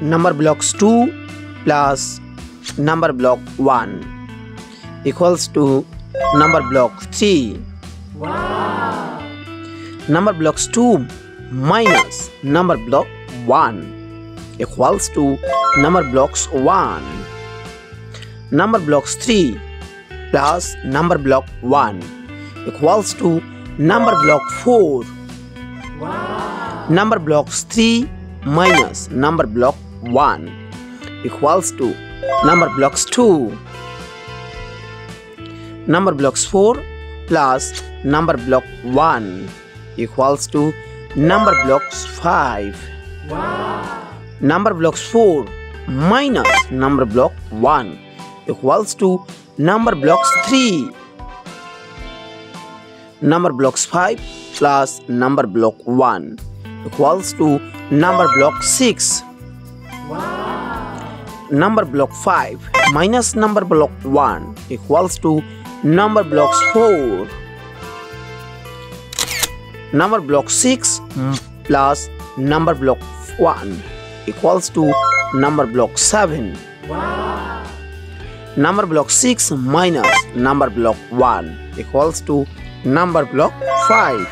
number blocks 2 plus number block 1 equals to number block 3 number blocks 2 minus number block 1 equals to number blocks 1 number blocks 3 plus number block 1 equals to number block 4 number blocks 3 minus number block 1 equals to number blocks 2 number blocks 4 plus number block 1 equals to number blocks 5 number blocks 4 minus number block 1 equals to number blocks 3 number blocks 5 plus number block 1 equals to number block 6 number block 5 minus number block 1 equals to number blocks 4 number block 6 hmm. plus number block 1 equals to number block 7 number block 6 minus number block 1 equals to number block 5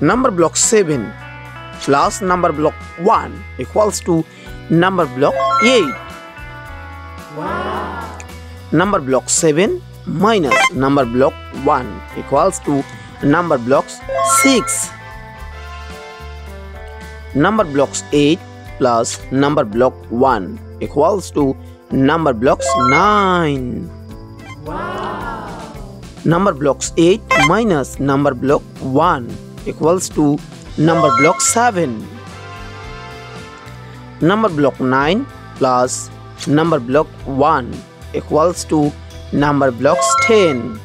number block 7 plus number block 1 equals to number block 8 number block 7 minus number block 1 equals to number blocks 6 number blocks 8 plus number block 1 equals to number blocks 9 number blocks 8 minus number block 1 equals to number block 7 number block 9 plus number block 1 equals to number blocks 10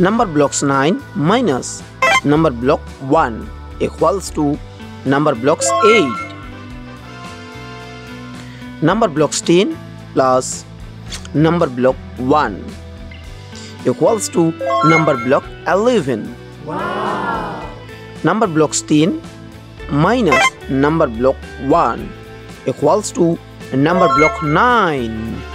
number blocks 9 minus number block 1 equals to number blocks 8 number blocks 10 plus number block 1 equals to number block 11 number blocks 10 minus number block 1 equals to number block 9